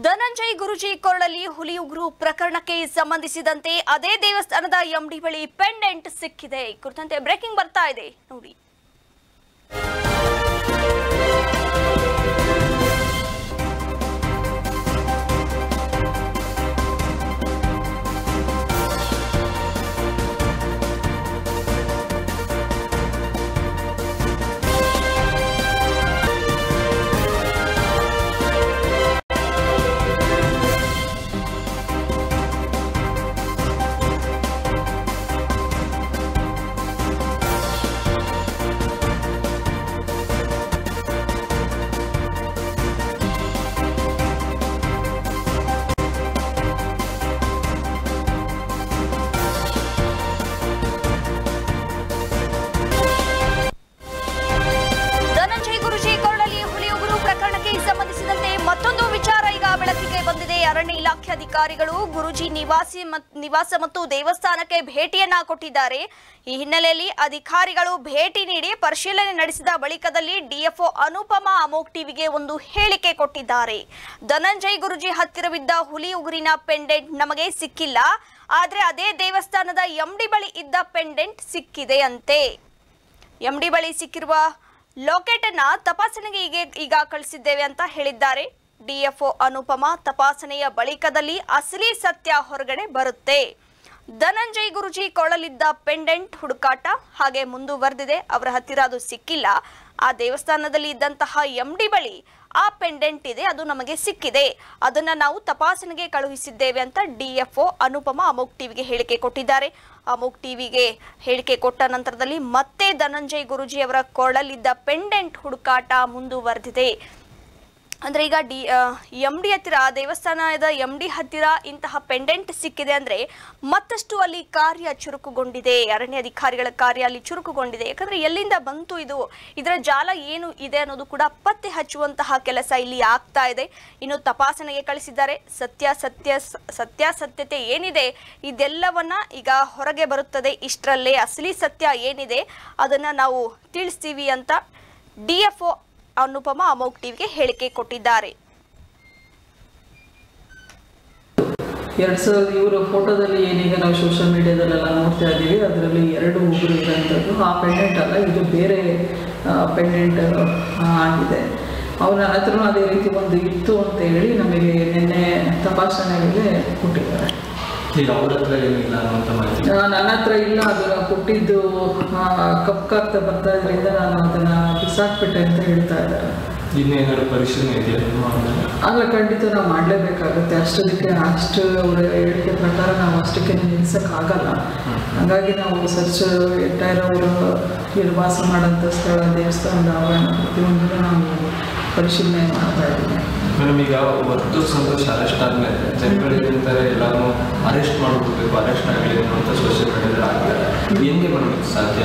ಧನಂಜಯ್ ಗುರುಜಿ ಕೊರಳಲ್ಲಿ ಹುಲಿ ಉಗುರು ಪ್ರಕರಣಕ್ಕೆ ಸಂಬಂಧಿಸಿದಂತೆ ಅದೇ ದೇವಸ್ಥಾನದ ಎಂಡಿ ಬಳಿ ಪೆಂಡೆಂಟ್ ಸಿಕ್ಕಿದೆ. ಈ ಕುರಿತಂತೆ ಬ್ರೇಕಿಂಗ್ ಬರ್ತಾ ಇದೆ. ನೋಡಿ. ಅರಣ್ಯ ಇಲಾಖೆ ಅಧಿಕಾರಿಗಳು ಗುರುಜಿ ನಿವಾಸಿ ನಿವಾಸ ಮತ್ತು ದೇವಸ್ಥಾನಕ್ಕೆ ಭೇಟಿಯನ್ನ ಕೊಟ್ಟಿದ್ದಾರೆ. ಈ ಹಿನ್ನೆಲೆಯಲ್ಲಿ ಅಧಿಕಾರಿಗಳು ಭೇಟಿ ನೀಡಿ ಪರಿಶೀಲನೆ ನಡೆಸಿದ ಬಳಿಕದಲ್ಲಿ ಡಿಎಫ್ಒ ಅನುಪಮ ಅಮೋಕ್ ಟಿವಿಗೆ ಒಂದು ಹೇಳಿಕೆ ಕೊಟ್ಟಿದ್ದಾರೆ. ಧನಂಜಯ್ ಗುರುಜಿ ಹತ್ತಿರವಿದ್ದ ಹುಲಿ ಉಗುರಿನ ಪೆಂಡೆಂಟ್ ನಮಗೆ ಸಿಕ್ಕಿಲ್ಲ. ಆದರೆ ಅದೇ ದೇವಸ್ಥಾನದ ಎಂಡಿ ಬಳಿ ಇದ್ದ ಪೆಂಡೆಂಟ್ ಸಿಕ್ಕಿದೆ ಅಂತೆ ಎಂಡಿ ಬಳಿ ಸಿಕ್ಕಿರುವ ಲಾಕೆಟ್ ಅನ್ನ ತಪಾಸಣೆಗೆ ಈಗ ಕಳಿಸಿದ್ದೇವೆ ಅಂತ ಹೇಳಿದ್ದಾರೆ. ಡಿಎಫ್ಒ ಅನುಪಮ ತಪಾಸಣೆಯ ಬಳಿಕದಲ್ಲಿ ಅಸಲಿ ಸತ್ಯ ಹೊರಗಡೆ ಬರುತ್ತೆ. ಧನಂಜಯ್ ಗುರುಜಿ ಕೊಳ್ಳಲಿದ್ದ ಪೆಂಡೆಂಟ್ ಹುಡುಕಾಟ ಹಾಗೆ ಮುಂದುವರೆದಿದೆ. ಅವರ ಹತ್ತಿರ ಅದು ಸಿಕ್ಕಿಲ್ಲ. ಆ ದೇವಸ್ಥಾನದಲ್ಲಿ ಇದ್ದಂತಹ ಎಂಡಿ ಬಳಿ ಆ ಪೆಂಡೆಂಟ್ ಇದೆ, ಅದು ನಮಗೆ ಸಿಕ್ಕಿದೆ. ಅದನ್ನ ನಾವು ತಪಾಸಣೆಗೆ ಕಳುಹಿಸಿದ್ದೇವೆ ಅಂತ ಡಿಎಫ್ಒ ಅನುಪಮ ಅಮೋಕ್ ಟಿವಿಗೆ ಹೇಳಿಕೆ ಕೊಟ್ಟಿದ್ದಾರೆ. ಅಮೋಕ್ ಟಿವಿಗೆ ಹೇಳಿಕೆ ಕೊಟ್ಟ ನಂತರದಲ್ಲಿ ಮತ್ತೆ ಧನಂಜಯ್ ಗುರುಜಿ ಅವರ ಕೊರಳಲ್ಲಿದ್ದ ಪೆಂಡೆಂಟ್ ಹುಡುಕಾಟ ಮುಂದುವರೆದಿದೆ. ಅಂದ್ರೆ ಈಗ ಡಿ ಎಂ ಡಿ ಹತ್ತಿರ, ದೇವಸ್ಥಾನದ ಎಂ ಡಿ ಹತ್ತಿರ ಇಂತಹ ಪೆಂಡೆಂಟ್ ಸಿಕ್ಕಿದೆ ಅಂದ್ರೆ ಮತ್ತಷ್ಟು ಅಲ್ಲಿ ಕಾರ್ಯ ಚುರುಕುಗೊಂಡಿದೆ, ಅರಣ್ಯ ಅಧಿಕಾರಿಗಳ ಕಾರ್ಯ ಅಲ್ಲಿ ಚುರುಕುಗೊಂಡಿದೆ. ಯಾಕಂದ್ರೆ ಎಲ್ಲಿಂದ ಬಂತು ಇದು? ಇದರ ಜಾಲ ಏನು ಇದೆ ಅನ್ನೋದು ಕೂಡ ಪತ್ತೆ ಹಚ್ಚುವಂತಹ ಕೆಲಸ ಇಲ್ಲಿ ಆಗ್ತಾ ಇದೆ. ಇನ್ನು ತಪಾಸಣೆಗೆ ಕಳಿಸಿದ್ದಾರೆ. ಸತ್ಯ ಸತ್ಯ, ಸತ್ಯಾಸತ್ಯತೆ ಏನಿದೆ? ಇದೆಲ್ಲವನ್ನ ಈಗ ಹೊರಗೆ ಬರುತ್ತದೆ. ಇಷ್ಟರಲ್ಲೇ ಅಸಲಿ ಸತ್ಯ ಏನಿದೆ? ಅದನ್ನ ನಾವು ತಿಳಿಸ್ತೀವಿ ಅಂತ ಡಿಎಫ್ಒ ಅನುಪಮ ಅಮೋಕ್ ಟಿವಿಗೆ ಹೇಳಿಕೆ ಕೊಟ್ಟಿದ್ದಾರೆ. ಎರಡು ಸಾವಿರದ ಇವರ ಫೋಟೋದಲ್ಲಿ ಏನೀಗ ನಾವು ಸೋಷಿಯಲ್ ಮೀಡಿಯಾದಲ್ಲೆಲ್ಲ ನೋಡ್ತಾ ಇದ್ದೀವಿ, ಅದರಲ್ಲಿ ಎರಡು ಉಗುರು ಇರೋಂಥದ್ದು ಆ ಪೆಂಡೆಂಟ್ ಅಲ್ಲ, ಇದು ಬೇರೆ ಪೆಂಡೆಂಟ್ ಆಗಿದೆ. ಅವ್ರ ನನ್ನ ಹತ್ರನೂ ಅದೇ ರೀತಿ ಒಂದು ಇತ್ತು ಅಂತ ಹೇಳಿ ನಮಗೆ ನಿನ್ನೆ ತಪಾಸಣೆ ಮೇಲೆ ಕೊಟ್ಟಿದ್ದಾರೆ. ಅವ್ರ ಹತ್ರ ಏನಿಲ್ಲ ಅನ್ನುವಂಥ ಮಾಹಿತಿ? ಆ, ನನ್ನ ಹತ್ರ ಇಲ್ಲ ಅದನ್ನು ಕೊಟ್ಟಿದ್ದು ಕಪ್ಕಾಗ್ತಾ ಬರ್ತಾ ಇದ್ರಿಂದ ನಾನು ಅದನ್ನು ಬಿಸಾಕ್ಬಿಟ್ಟೆ ಅಂತ ಹೇಳ್ತಾ ಇದ್ದಾರೆ. ಇನ್ನೇನಾದ್ರು ಪರಿಶೀಲನೆ ಇದೆಯಾ? ಅಲ್ಲ ಖಂಡಿತ ನಾವು ಮಾಡಲೇಬೇಕಾಗುತ್ತೆ. ಅಷ್ಟೊದಕ್ಕೆ ಅಷ್ಟು ಅವರ ಹೇಳಿಕೆ ಪ್ರಕಾರ ನಾವು ಅಷ್ಟಕ್ಕೆ ನಿಲ್ಲಿಸೋಕ್ಕಾಗಲ್ಲ ಹಾಗಾಗಿ ನಾವು ಸರ್ಚ್ ಎಂಟೈರ್ ಅವರು ಇಲ್ಲಿ ವಾಸ ಮಾಡೋಂಥ ಸ್ಥಳ ದೇವಸ್ಥಾನದ ಆವರಣ ಪ್ರತಿಯೊಂದನ್ನು ನಾವು ಪರಿಶೀಲನೆ ಮಾಡ್ತಾ ಇದ್ದೀವಿ. ಮೇಡಮ್ ಈಗ ಒಟ್ಟು ಸಂತೋಷ ಅರೆಸ್ಟ್ ಆದ್ಮೇಲೆ ಜನಗಳು ಏನಂತಾರೆ ಎಲ್ಲಾನು ಅರೆಸ್ಟ್ ಮಾಡ್ಬಿಡ್ಬೇಕು ಅರೆಸ್ಟ್ ಆಗಲಿ ಅನ್ನುವಂಥ ಸೋಷಿಯಲ್ ಮೀಡಿಯಾದಲ್ಲಿ ಆಗ್ತಾರೆ ಹೆಂಗೆ ಸಾಧ್ಯ?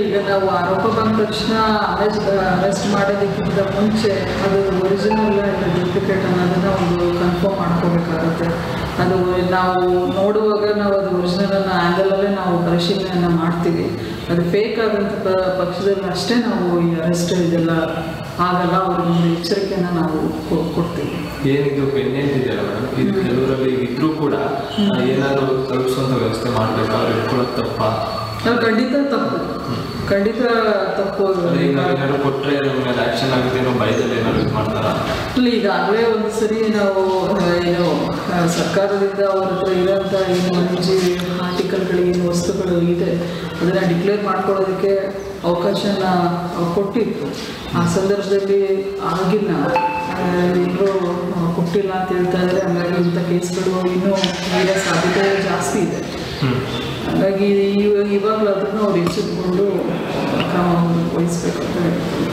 ಈಗ ನಾವು ಆರೋಪ ಬಂದ ತಕ್ಷಣ ಅರೆಸ್ಟ್ ಅರೆಸ್ಟ್ ಮಾಡೋದಕ್ಕಿಂತ ಮುಂಚೆ ಅದು ಒರಿಜಿನಲ್ ಡೂಪ್ಲಿಕೇಟ್ ಅನ್ನೋದನ್ನ ಒಂದು ಕನ್ಫರ್ಮ್ ಮಾಡ್ಕೋಬೇಕಾಗುತ್ತೆ. ಅದು ನಾವು ನೋಡುವಾಗ ನಾವು ಅದು ಒರಿಜಿನಲ್ ಆ್ಯಂಗಲಲ್ಲೇ ನಾವು ಪರಿಶೀಲನೆಯನ್ನು ಮಾಡ್ತೀವಿ. ಅದು ಫೇಕ್ ಆದಂಥ ಪಕ್ಷದಲ್ಲಿ ಅಷ್ಟೇ ನಾವು ಈ ಅರೆಸ್ಟ್ ಇದೆಲ್ಲ ಆಗಲ್ಲ ಅವ್ರಿಗೆ ಒಂದು ಎಚ್ಚರಿಕೆಯನ್ನು ನಾವು ಕೊಡ್ತೀವಿ. ಏನಿದು ಪೆಂಡೆಂಟ್ ಇದೆಯಲ್ಲ ಮೇಡಮ್ ಇದು ಕೆಲವರಲ್ಲಿ ಇದ್ರೂ ಕೂಡ ಏನಾದ್ರು ತಲುಪಿಸುವಂಥ ವ್ಯವಸ್ಥೆ ಮಾಡಬೇಕು ಅವ್ರು ಇಟ್ಕೊಳ್ಳೋದು ತಪ್ಪ? ಖಂಡಿತ ತಪ್ಪು. ಖಂಡಿತ ತಪ್ಪು. ಏನಾದ್ರು ಕೊಟ್ಟರೆ ಅದ್ರ ಮೇಲೆ ಆಕ್ಷನ್ ಆಗುತ್ತೆ ಏನೋ ಭಯದಲ್ಲಿ ಏನಾದ್ರು ಇದು ಮಾಡ್ತಾರಾ? ಇಲ್ಲಿ ಈಗಾಗಲೇ ಒಂದು ಸರಿ ನಾವು ಏನು ಸರ್ಕಾರದಿಂದ ಅವ್ರ ಹತ್ರ ಇರೋಂಥ ಏನು ವಾಣಿಜ್ಯ ಏನು ವಸ್ತುಗಳು ಇದೆ. ಅದನ್ನು ಡಿಕ್ಲೇರ್ ಮಾಡ್ಕೊಳ್ಳೋದಕ್ಕೆ ಅವಕಾಶನ ಕೊಟ್ಟಿತ್ತು ಆ ಸಂದರ್ಭದಲ್ಲಿ ಆಗಿಲ್ಲ. ಎಲ್ಲರೂ ಕೊಟ್ಟಿಲ್ಲ ಅಂತ ಹೇಳ್ತಾ ಇದ್ದಾರೆ ಹಾಗಾಗಿ ಇಂಥ ಕೇಸ್ಗಳು ಇನ್ನೂ ಈಗ ಸಾಧ್ಯತೆ ಜಾಸ್ತಿ ಇದೆ. ಹಾಗಾಗಿ ಇವಾಗ ಇವಾಗಲೂ ಅದನ್ನು ಅವ್ರು ಎಚ್ಚೆತ್ಕೊಂಡು ಕ್ರಮ ವಹಿಸ್ಬೇಕು ಅಂತ ಹೇಳ್ತೀನಿ.